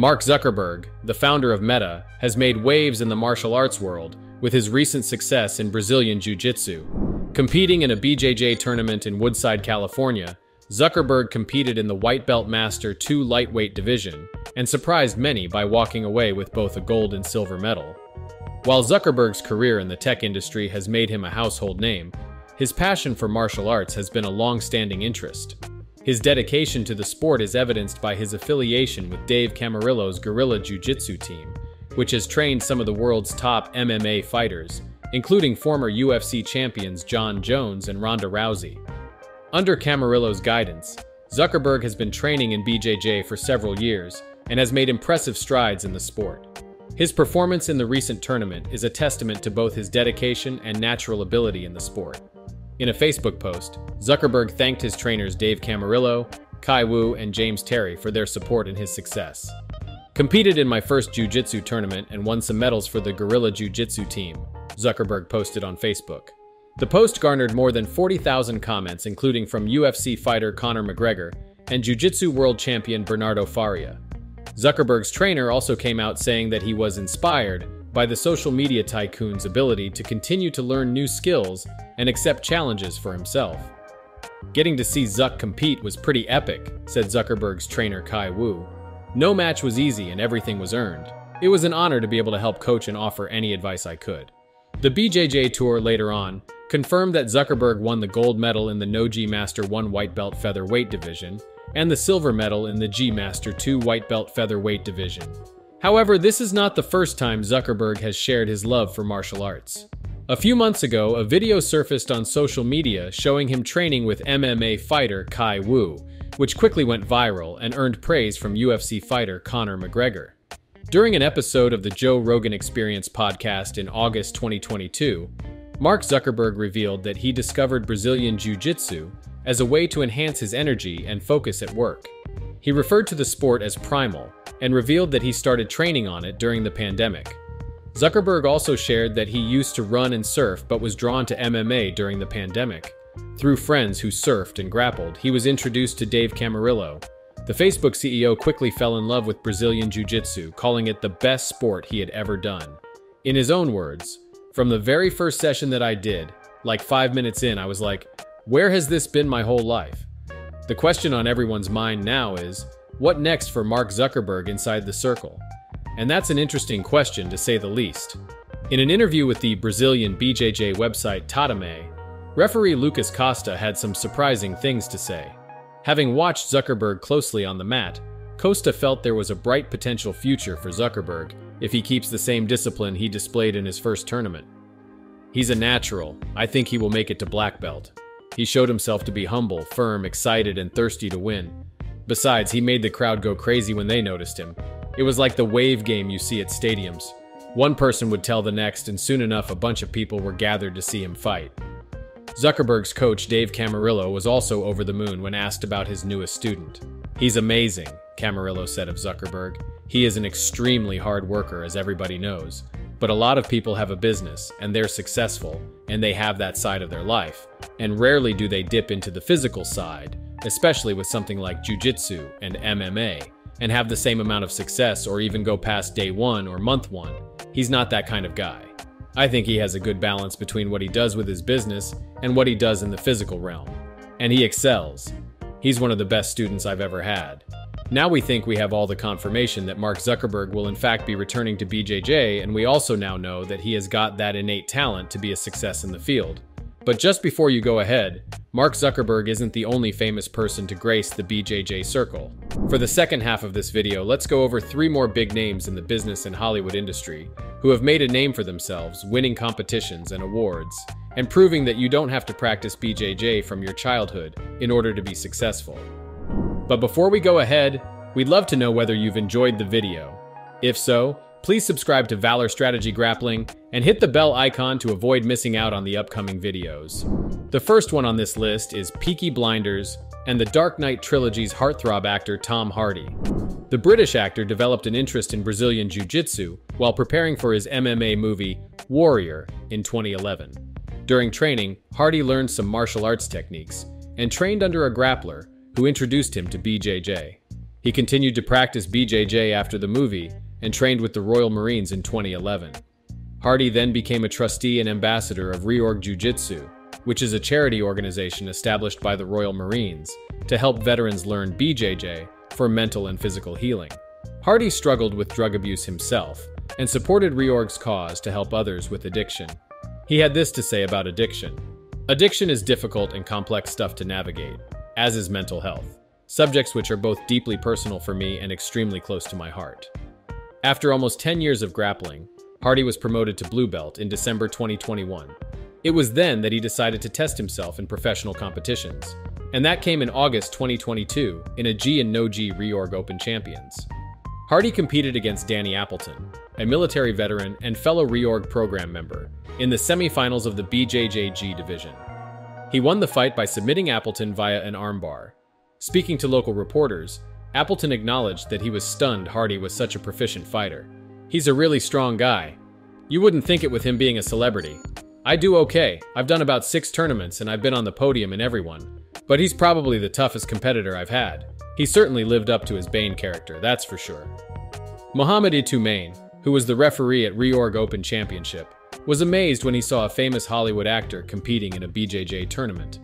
Mark Zuckerberg, the founder of Meta, has made waves in the martial arts world with his recent success in Brazilian Jiu Jitsu. Competing in a BJJ tournament in Woodside, California, Zuckerberg competed in the White Belt Master 2 lightweight division and surprised many by walking away with both a gold and silver medal. While Zuckerberg's career in the tech industry has made him a household name, his passion for martial arts has been a long-standing interest. His dedication to the sport is evidenced by his affiliation with Dave Camarillo's Guerrilla Jiu-Jitsu team, which has trained some of the world's top MMA fighters, including former UFC champions Jon Jones and Ronda Rousey. Under Camarillo's guidance, Zuckerberg has been training in BJJ for several years and has made impressive strides in the sport. His performance in the recent tournament is a testament to both his dedication and natural ability in the sport. In a Facebook post, Zuckerberg thanked his trainers Dave Camarillo, Khai Wu, and James Terry for their support in his success. Competed in my first Jiu-Jitsu tournament and won some medals for the Guerrilla Jiu-Jitsu team, Zuckerberg posted on Facebook. The post garnered more than 40,000 comments, including from UFC fighter Conor McGregor and Jiu Jitsu world champion Bernardo Faria. Zuckerberg's trainer also came out saying that he was inspired by the social media tycoon's ability to continue to learn new skills and accept challenges for himself. Getting to see Zuck compete was pretty epic, said Zuckerberg's trainer Khai Wu. No match was easy and everything was earned. It was an honor to be able to help coach and offer any advice I could. The BJJ Tour later on confirmed that Zuckerberg won the gold medal in the No-Gi Master 1 White Belt Featherweight division and the silver medal in the Gi Master 2 White Belt Featherweight division. However, this is not the first time Zuckerberg has shared his love for martial arts. A few months ago, a video surfaced on social media showing him training with MMA fighter Khai Wu, which quickly went viral and earned praise from UFC fighter Conor McGregor. During an episode of the Joe Rogan Experience podcast in August 2022, Mark Zuckerberg revealed that he discovered Brazilian Jiu Jitsu as a way to enhance his energy and focus at work. He referred to the sport as primal and revealed that he started training on it during the pandemic. Zuckerberg also shared that he used to run and surf but was drawn to MMA during the pandemic. Through friends who surfed and grappled, he was introduced to Dave Camarillo. The Facebook CEO quickly fell in love with Brazilian Jiu Jitsu, calling it the best sport he had ever done. In his own words, from the very first session that I did, like five minutes in, I was like, where has this been my whole life? The question on everyone's mind now is, what next for Mark Zuckerberg inside the circle? And that's an interesting question to say the least. In an interview with the Brazilian BJJ website Tatame, referee Lucas Costa had some surprising things to say. Having watched Zuckerberg closely on the mat, Costa felt there was a bright potential future for Zuckerberg if he keeps the same discipline he displayed in his first tournament. He's a natural. I think he will make it to black belt. He showed himself to be humble, firm, excited, and thirsty to win. Besides, he made the crowd go crazy when they noticed him. It was like the wave game you see at stadiums. One person would tell the next, and soon enough, a bunch of people were gathered to see him fight. Zuckerberg's coach, Dave Camarillo, was also over the moon when asked about his newest student. He's amazing, Camarillo said of Zuckerberg. He is an extremely hard worker, as everybody knows. But a lot of people have a business, and they're successful, and they have that side of their life. And rarely do they dip into the physical side, especially with something like jujitsu and MMA, and have the same amount of success or even go past day one or month one. He's not that kind of guy. I think he has a good balance between what he does with his business and what he does in the physical realm. And he excels. He's one of the best students I've ever had. Now we think we have all the confirmation that Mark Zuckerberg will in fact be returning to BJJ, and we also now know that he has got that innate talent to be a success in the field. But just before you go ahead, Mark Zuckerberg isn't the only famous person to grace the BJJ circle. For the second half of this video, let's go over three more big names in the business and Hollywood industry who have made a name for themselves, winning competitions and awards, and proving that you don't have to practice BJJ from your childhood in order to be successful. But before we go ahead, we'd love to know whether you've enjoyed the video. If so, please subscribe to Valor Strategy Grappling and hit the bell icon to avoid missing out on the upcoming videos. The first one on this list is Peaky Blinders and the Dark Knight trilogy's heartthrob actor Tom Hardy. The British actor developed an interest in Brazilian Jiu Jitsu while preparing for his MMA movie Warrior in 2011. During training, Hardy learned some martial arts techniques and trained under a grappler who introduced him to BJJ. He continued to practice BJJ after the movie and trained with the Royal Marines in 2011. Hardy then became a trustee and ambassador of Reorg Jiu Jitsu, which is a charity organization established by the Royal Marines to help veterans learn BJJ for mental and physical healing. Hardy struggled with drug abuse himself and supported Reorg's cause to help others with addiction. He had this to say about addiction. Addiction is difficult and complex stuff to navigate, as is mental health, subjects which are both deeply personal for me and extremely close to my heart. After almost 10 years of grappling, Hardy was promoted to blue belt in December 2021. It was then that he decided to test himself in professional competitions, and that came in August 2022 in a G and No G Reorg Open Champions. Hardy competed against Danny Appleton, a military veteran and fellow Reorg program member, in the semifinals of the BJJ division. He won the fight by submitting Appleton via an armbar. Speaking to local reporters, Appleton acknowledged that he was stunned Hardy was such a proficient fighter. He's a really strong guy. You wouldn't think it with him being a celebrity. I do okay. I've done about six tournaments and I've been on the podium in everyone. But he's probably the toughest competitor I've had. He certainly lived up to his Bane character, that's for sure. Mohamed Itumain, who was the referee at Reorg Open Championship, was amazed when he saw a famous Hollywood actor competing in a BJJ tournament.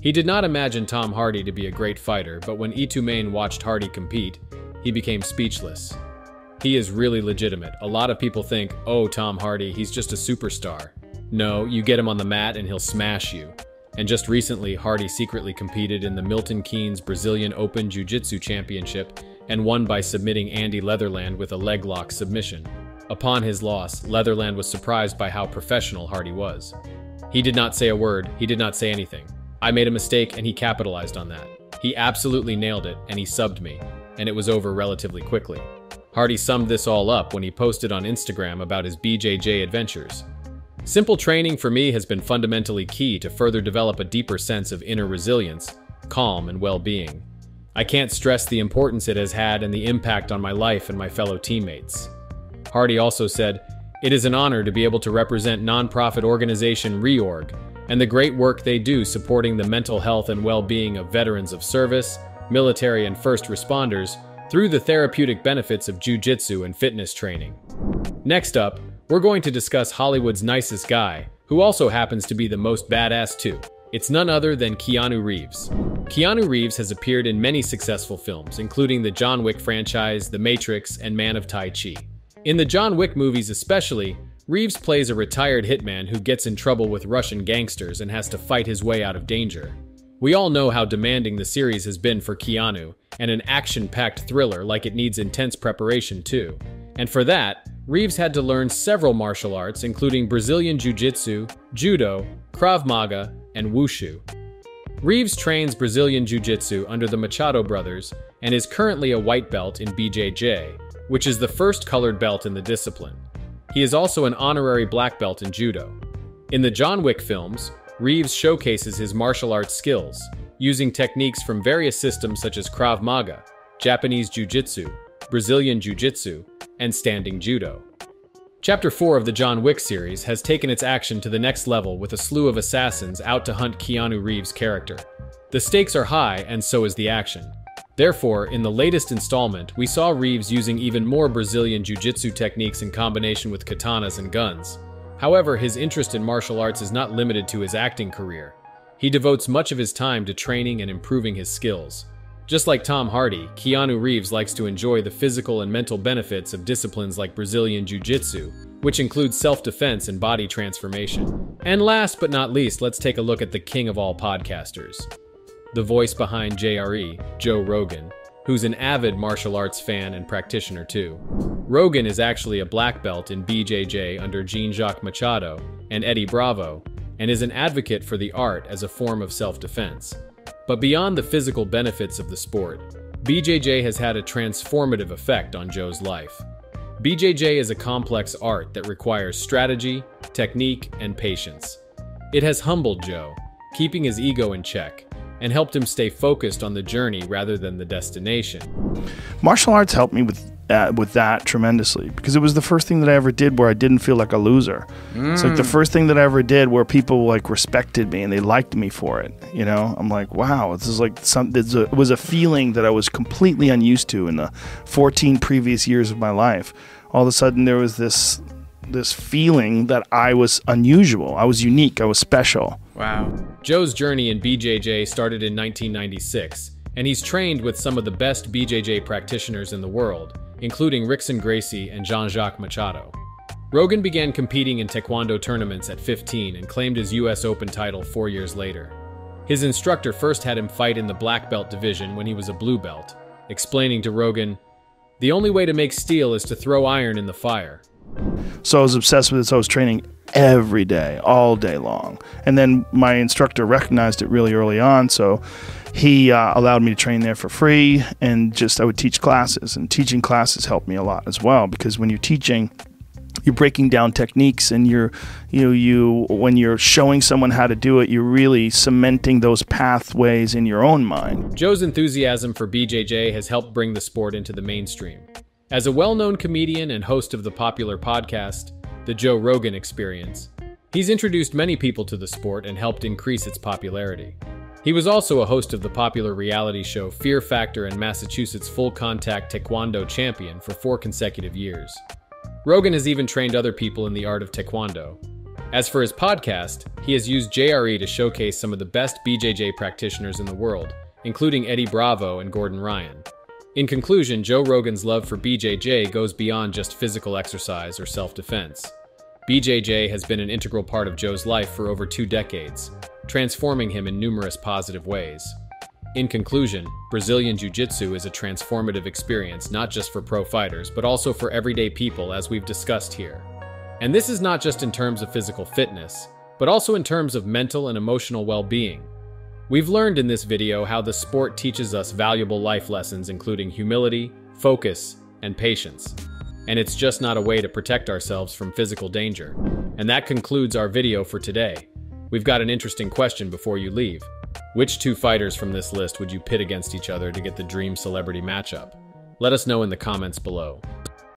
He did not imagine Tom Hardy to be a great fighter, but when Itumain watched Hardy compete, he became speechless. He is really legitimate. A lot of people think, oh, Tom Hardy, he's just a superstar. No, you get him on the mat and he'll smash you. And just recently, Hardy secretly competed in the Milton Keynes Brazilian Open Jiu Jitsu Championship and won by submitting Andy Leatherland with a leg lock submission. Upon his loss, Leatherland was surprised by how professional Hardy was. He did not say a word, he did not say anything. I made a mistake and he capitalized on that. He absolutely nailed it and he subbed me, and it was over relatively quickly. Hardy summed this all up when he posted on Instagram about his BJJ adventures. Simple training for me has been fundamentally key to further develop a deeper sense of inner resilience, calm, and well being. I can't stress the importance it has had and the impact on my life and my fellow teammates. Hardy also said, It is an honor to be able to represent nonprofit organization Reorg and the great work they do supporting the mental health and well being of veterans of service, military, and first responders through the therapeutic benefits of jujitsu and fitness training. Next up, we're going to discuss Hollywood's nicest guy, who also happens to be the most badass too. It's none other than Keanu Reeves. Keanu Reeves has appeared in many successful films, including the John Wick franchise, The Matrix, and Man of Tai Chi. In the John Wick movies especially, Reeves plays a retired hitman who gets in trouble with Russian gangsters and has to fight his way out of danger. We all know how demanding the series has been for Keanu, and an action packed thriller like it needs intense preparation too. And for that, Reeves had to learn several martial arts, including Brazilian Jiu Jitsu, Judo, Krav Maga, and Wushu. Reeves trains Brazilian Jiu Jitsu under the Machado brothers and is currently a white belt in BJJ, which is the first colored belt in the discipline. He is also an honorary black belt in Judo. In the John Wick films, Reeves showcases his martial arts skills, using techniques from various systems such as Krav Maga, Japanese Jiu Jitsu, Brazilian Jiu Jitsu, and Standing Judo. Chapter 4 of the John Wick series has taken its action to the next level with a slew of assassins out to hunt Keanu Reeves' character. The stakes are high, and so is the action. Therefore, in the latest installment, we saw Reeves using even more Brazilian Jiu Jitsu techniques in combination with katanas and guns. However, his interest in martial arts is not limited to his acting career. He devotes much of his time to training and improving his skills. Just like Tom Hardy, Keanu Reeves likes to enjoy the physical and mental benefits of disciplines like Brazilian Jiu Jitsu, which includes self defense and body transformation. And last but not least, let's take a look at the king of all podcasters the voice behind JRE, Joe Rogan, who's an avid martial arts fan and practitioner too. Rogan is actually a black belt in BJJ under Jean Jacques Machado and Eddie Bravo, and is an advocate for the art as a form of self defense. But beyond the physical benefits of the sport, BJJ has had a transformative effect on Joe's life. BJJ is a complex art that requires strategy, technique, and patience. It has humbled Joe, keeping his ego in check, and helped him stay focused on the journey rather than the destination. Martial arts helped me with uh, with that tremendously because it was the first thing that I ever did where I didn't feel like a loser. Mm. It's like the first thing that I ever did where people like respected me and they liked me for it. You know, I'm like, wow, this is like some. This it was a feeling that I was completely unused to in the 14 previous years of my life. All of a sudden, there was this this feeling that I was unusual. I was unique. I was special. Wow. Joe's journey in BJJ started in 1996, and he's trained with some of the best BJJ practitioners in the world, including Rickson Gracie and Jean-Jacques Machado. Rogan began competing in Taekwondo tournaments at 15 and claimed his US Open title four years later. His instructor first had him fight in the black belt division when he was a blue belt, explaining to Rogan, The only way to make steel is to throw iron in the fire. So I was obsessed with it. So I was training every day, all day long. And then my instructor recognized it really early on. So he uh, allowed me to train there for free and just I would teach classes. And teaching classes helped me a lot as well because when you're teaching, you're breaking down techniques and you're you know you when you're showing someone how to do it you're really cementing those pathways in your own mind joe's enthusiasm for bjj has helped bring the sport into the mainstream as a well known comedian and host of the popular podcast, The Joe Rogan Experience, he's introduced many people to the sport and helped increase its popularity. He was also a host of the popular reality show Fear Factor and Massachusetts full contact Taekwondo champion for four consecutive years. Rogan has even trained other people in the art of Taekwondo. As for his podcast, he has used JRE to showcase some of the best BJJ practitioners in the world, including Eddie Bravo and Gordon Ryan. In conclusion, Joe Rogan's love for BJJ goes beyond just physical exercise or self defense. BJJ has been an integral part of Joe's life for over two decades, transforming him in numerous positive ways. In conclusion, Brazilian Jiu Jitsu is a transformative experience not just for pro fighters, but also for everyday people, as we've discussed here. And this is not just in terms of physical fitness, but also in terms of mental and emotional well being. We've learned in this video how the sport teaches us valuable life lessons including humility, focus, and patience. And it's just not a way to protect ourselves from physical danger. And that concludes our video for today. We've got an interesting question before you leave. Which two fighters from this list would you pit against each other to get the dream celebrity matchup? Let us know in the comments below.